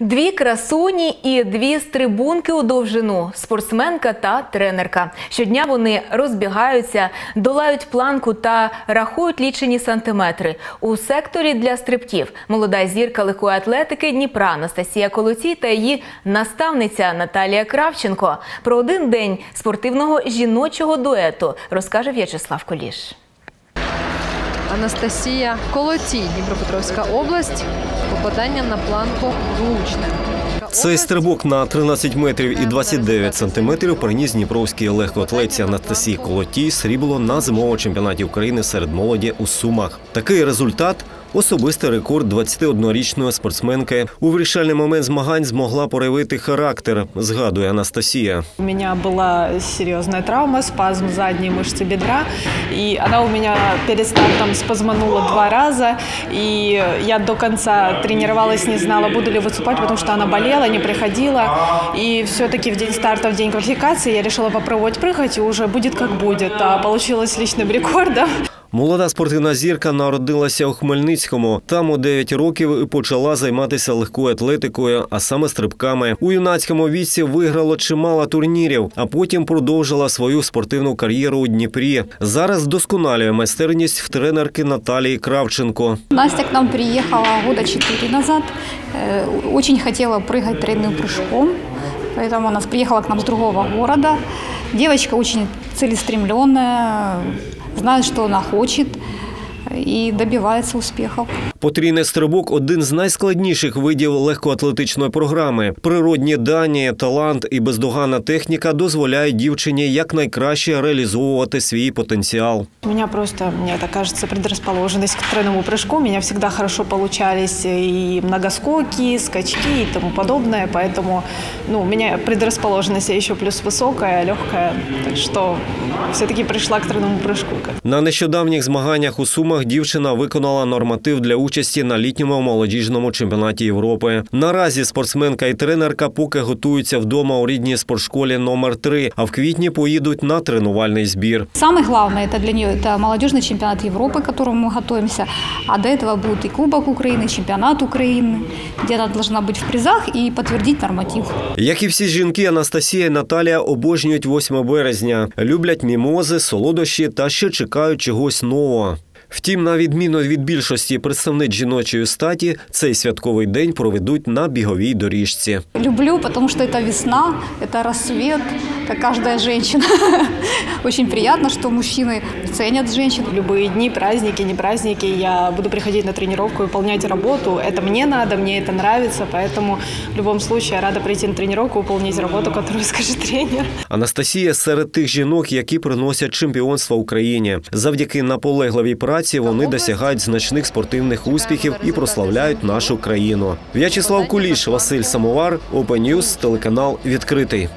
Дві красуні і дві стрибунки у довжину спортсменка та тренерка. Щодня вони розбігаються, долають планку та рахують лічені сантиметри. У секторі для стрибків молода зірка легкої атлетики Дніпра Анастасія Колоцій та її наставниця Наталія Кравченко. Про один день спортивного жіночого дуету розкаже В'ячеслав Коліш. Анастасія Колотій, Дніпропетровська область. Попадання на планку влучне. Цей стрибок на 13 метрів і 29 сантиметрів приніс дніпровській легкоатлетці Анастасії Колотій срібло на зимовому чемпіонаті України серед молоді у Сумах. Такий результат особистий рекорд 21-річної спортсменки. У вирішальний момент змагань змогла проявити характер, згадує Анастасія. У меня была серьезная травма, спазм задней мышцы бедра, и она у меня перед стартом спазманула два раза, и я до конца тренировалась, не знала, буду ли выступать, потому что она болела, не приходила, и все-таки в день старта, в день квалификации я решила попробовать прыгать, и уже будет как будет, а получилось личным рекордом. Молода спортивна зірка народилася у Хмельницькому. Там у 9 років і почала займатися легкою атлетикою, а саме стрибками. У юнацькому віці виграла чимало турнірів, а потім продовжила свою спортивну кар'єру у Дніпрі. Зараз вдосконалює майстерність в тренерки Наталії Кравченко. Настя к нам приехала года четыре назад. Э, Очень хотела прыгать тройным прыжком, поэтому она приехала к нам с другого города. Девочка очень целеустремленная, знает, что она хочет и добивается успехов. Потрійний стрибок один з найскладніших видів легкоатлетичної програми. Природні дані, талант і бездоганна техніка дозволяють дівчині якнайкраще реалізовувати свій потенціал. У меня просто, мне это кажется, предрасположенность к тройному прыжку. У меня всегда хорошо получались и многоскоки, скачки и тому подобное, поэтому ну, у меня предрасположенность еще плюс высокая, легкая, так что все-таки пришла к тройному прыжку. На нещодавніх змаганнях у Сумах дівчина виконала норматив для участі на літньому молодіжному чемпіонаті Європи. Наразі спортсменка і тренерка поки готуються вдома у рідній спортшколі номер 3 а в квітні поїдуть на тренувальний збір. Самое главное это для нее это молодежный чемпионат Европы, к которому мы готовимся. А до этого будет и Кубок Украины, чемпионат Украины, где она должна быть в призах и подтвердить норматив. Як і всі жінки, Анастасія і Наталія обожнюють 8 березня, люблять мімози, солодощі та ще чекають чогось нового. Втім, на відміну від більшості представниць жіночої статі, цей святковий день проведуть на біговій доріжці. Люблю, потому что это весна, это рассвет, как каждая женщина. Очень приятно, что мужчины ценят женщин. В любые дни, праздники, не праздники, я буду приходить на тренировку и выполнять работу. Это мне надо, мне это нравится, поэтому в любом случае я рада прийти на тренировку, выполнить работу, которую скажет тренер. Анастасія серед тих жінок, які приносять чемпіонство Україні. Завдяки наполегливій праці вони досягають значних спортивних успіхів і прославляють нашу країну. В'ячеслав Куліш, Василь Самовар, Open телеканал відкритий.